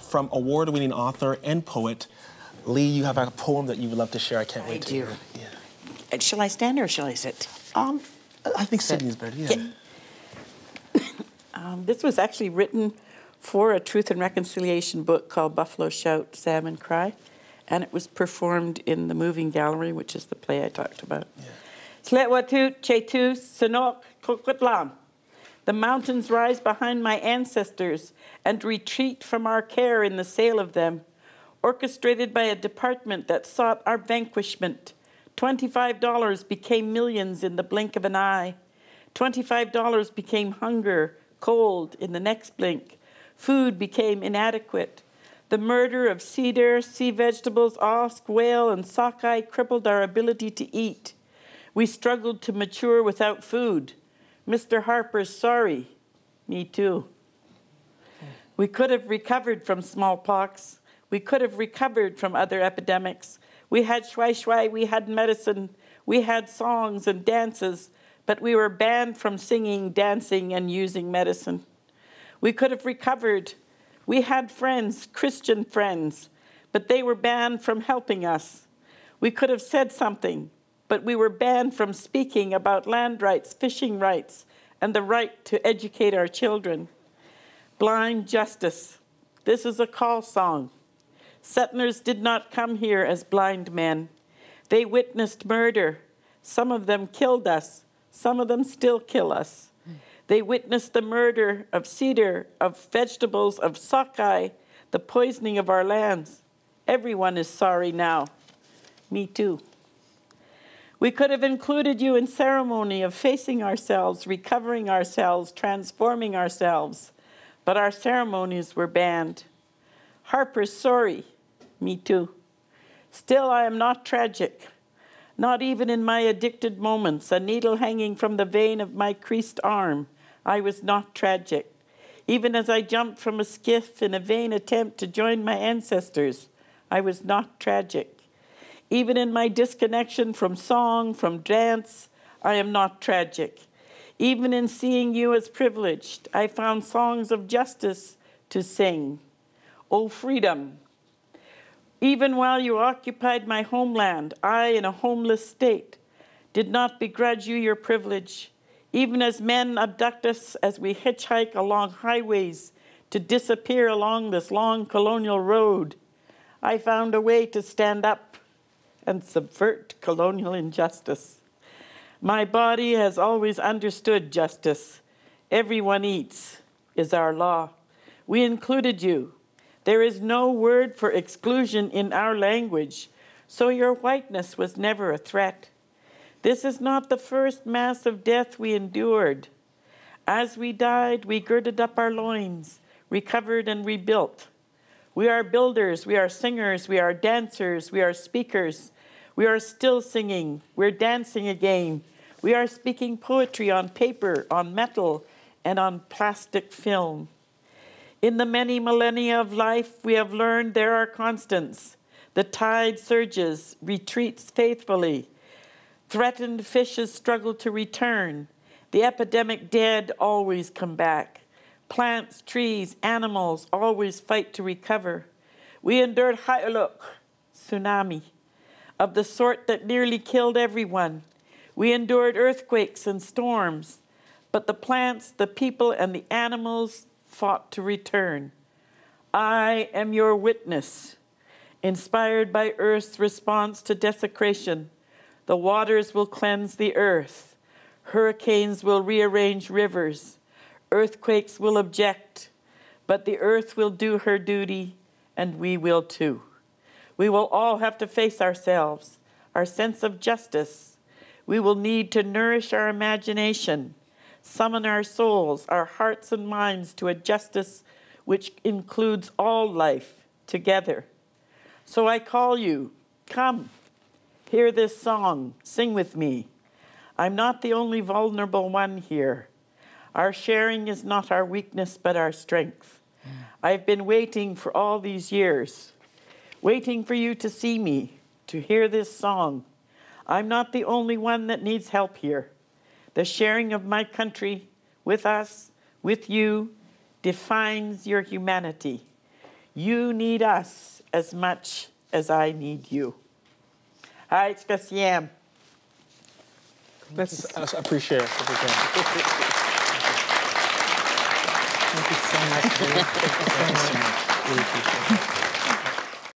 from award-winning author and poet Lee. You have a poem that you would love to share. I can't wait I to do. hear it. Yeah. Shall I stand or shall I sit? Um, I think sitting is better. Yeah. Um, this was actually written for a truth and reconciliation book called Buffalo Shout, Salmon Cry, and it was performed in the Moving Gallery, which is the play I talked about. Sletwatut Chetu Sanok Kokotlam. The mountains rise behind my ancestors and retreat from our care in the sale of them, orchestrated by a department that sought our vanquishment. $25 became millions in the blink of an eye. $25 became hunger, cold in the next blink. Food became inadequate. The murder of cedar, sea vegetables, osk, whale, and sockeye crippled our ability to eat. We struggled to mature without food. Mr. Harper's sorry. Me too. We could have recovered from smallpox. We could have recovered from other epidemics. We had shwai shwai, we had medicine, we had songs and dances, but we were banned from singing, dancing, and using medicine. We could have recovered. We had friends, Christian friends, but they were banned from helping us. We could have said something, but we were banned from speaking about land rights, fishing rights, and the right to educate our children. Blind justice. This is a call song. Settlers did not come here as blind men. They witnessed murder. Some of them killed us. Some of them still kill us. They witnessed the murder of cedar, of vegetables, of sockeye, the poisoning of our lands. Everyone is sorry now. Me too. We could have included you in ceremony of facing ourselves, recovering ourselves, transforming ourselves, but our ceremonies were banned. Harper's sorry. Me too. Still, I am not tragic. Not even in my addicted moments, a needle hanging from the vein of my creased arm, I was not tragic. Even as I jumped from a skiff in a vain attempt to join my ancestors, I was not tragic. Even in my disconnection from song, from dance, I am not tragic. Even in seeing you as privileged, I found songs of justice to sing. O freedom! Even while you occupied my homeland, I, in a homeless state, did not begrudge you your privilege. Even as men abduct us as we hitchhike along highways to disappear along this long colonial road, I found a way to stand up and subvert colonial injustice. My body has always understood justice. Everyone eats is our law. We included you. There is no word for exclusion in our language, so your whiteness was never a threat. This is not the first mass of death we endured. As we died, we girded up our loins, recovered and rebuilt. We are builders, we are singers, we are dancers, we are speakers. We are still singing, we're dancing again. We are speaking poetry on paper, on metal, and on plastic film. In the many millennia of life, we have learned there are constants. The tide surges, retreats faithfully. Threatened fishes struggle to return. The epidemic dead always come back. Plants, trees, animals always fight to recover. We endured Haiuluk, tsunami, of the sort that nearly killed everyone. We endured earthquakes and storms, but the plants, the people, and the animals fought to return. I am your witness. Inspired by Earth's response to desecration, the waters will cleanse the earth. Hurricanes will rearrange rivers. Earthquakes will object. But the earth will do her duty, and we will too. We will all have to face ourselves, our sense of justice. We will need to nourish our imagination, summon our souls, our hearts and minds to a justice which includes all life together. So I call you, come, hear this song, sing with me. I'm not the only vulnerable one here. Our sharing is not our weakness, but our strength. I've been waiting for all these years, waiting for you to see me, to hear this song. I'm not the only one that needs help here. The sharing of my country with us, with you, defines your humanity. You need us as much as I need you. Hi, Skasiam. Let's uh, appreciate. Appreciate it. Thank you so much. Thank you so much. Really appreciate it.